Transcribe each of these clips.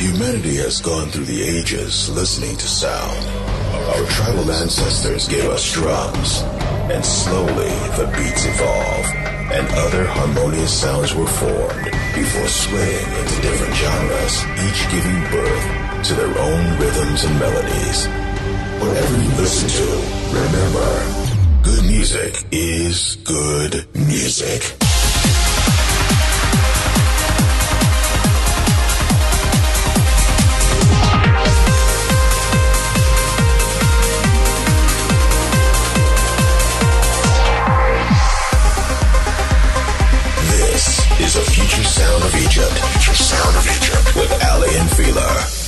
Humanity has gone through the ages listening to sound. Our tribal ancestors gave us drums, and slowly the beats evolved, and other harmonious sounds were formed before swaying into different genres, each giving birth to their own rhythms and melodies. Whatever you listen to, remember, good music is good music. Sound of Egypt. Sound of Egypt with Aly and Fila.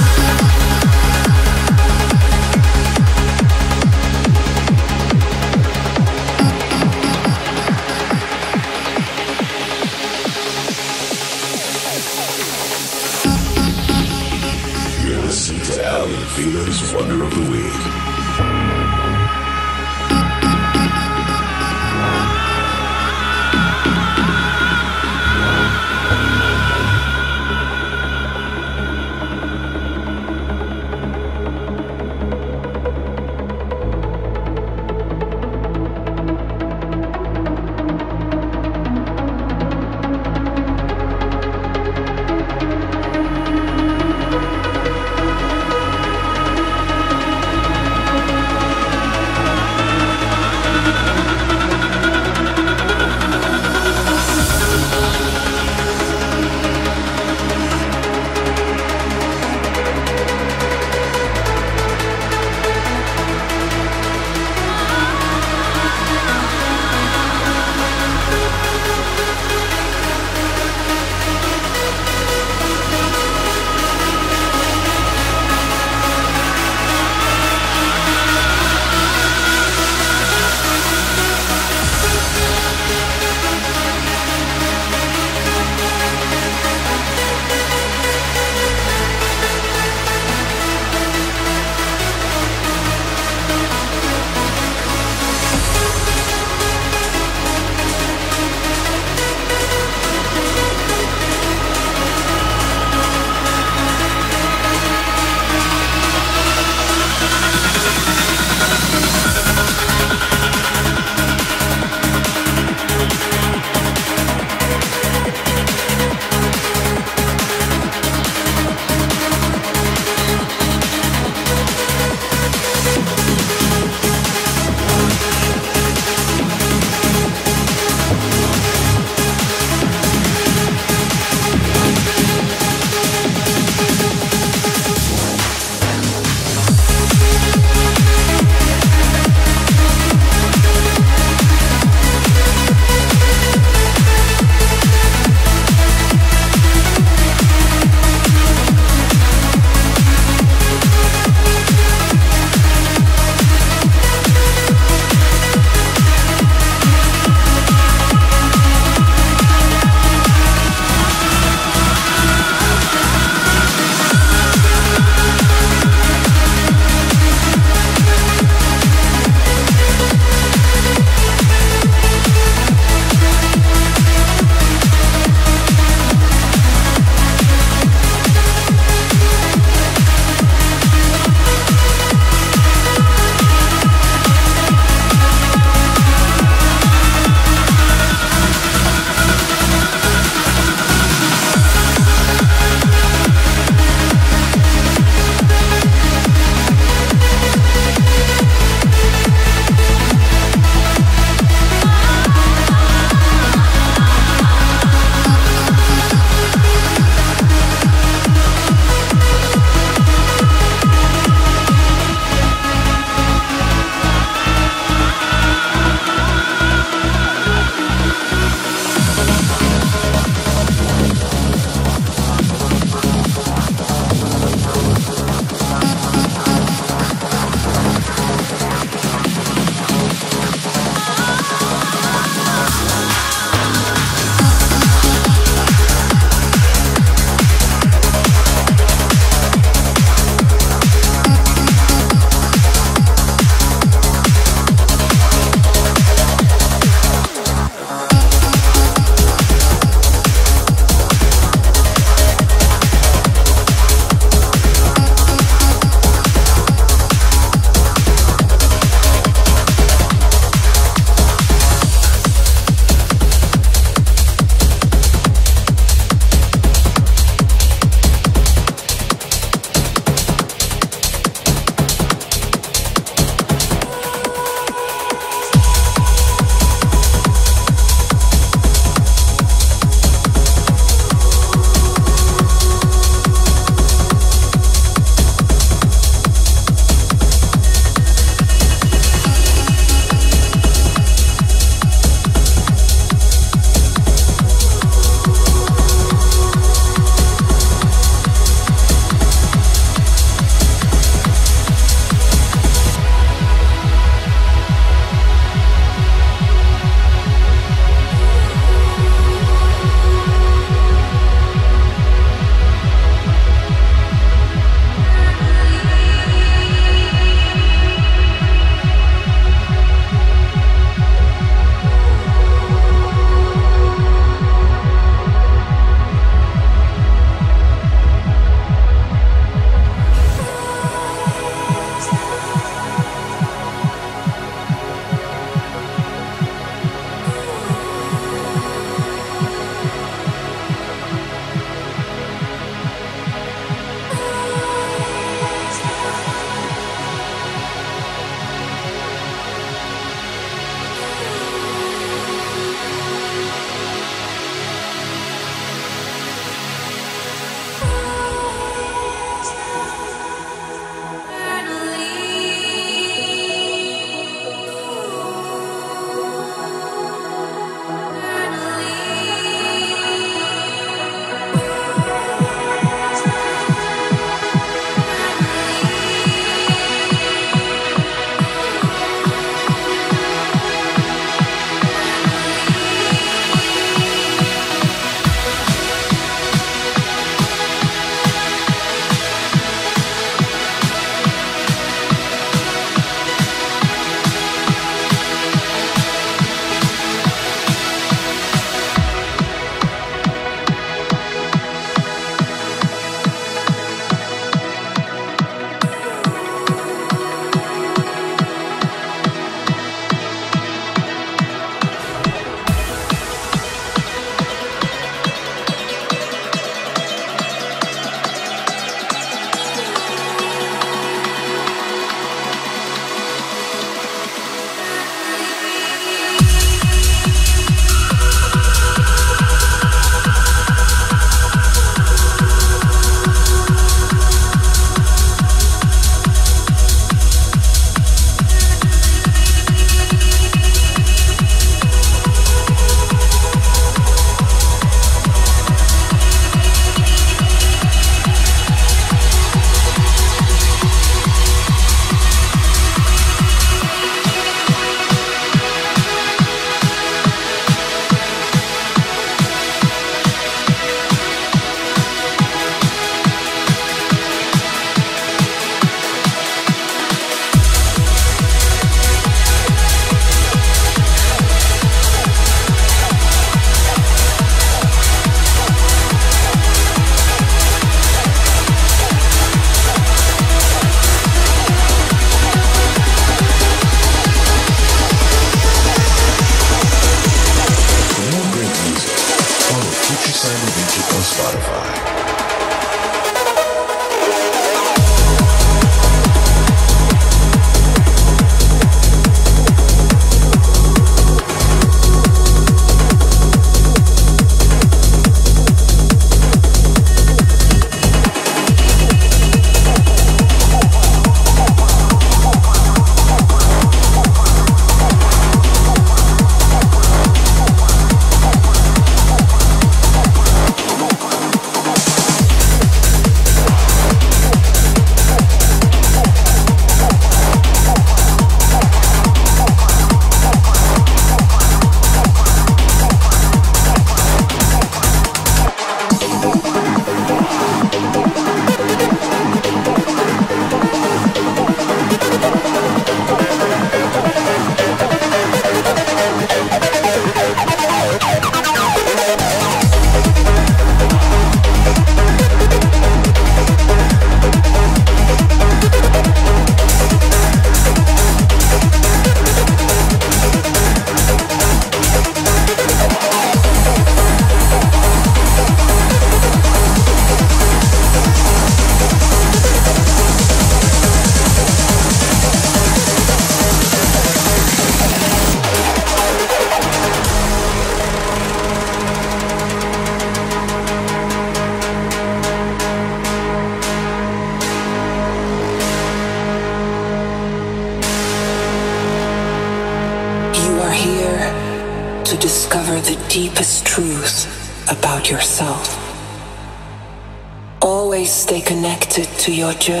Connected to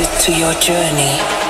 connected to your journey.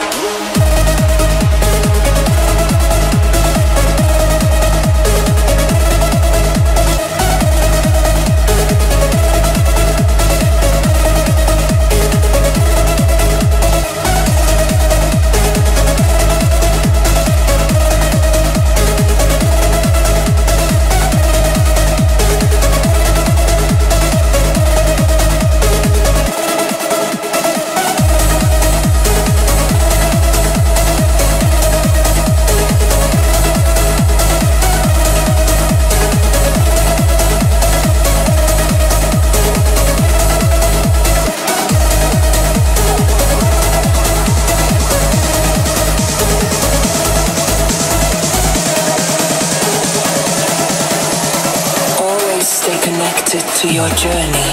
Your journey.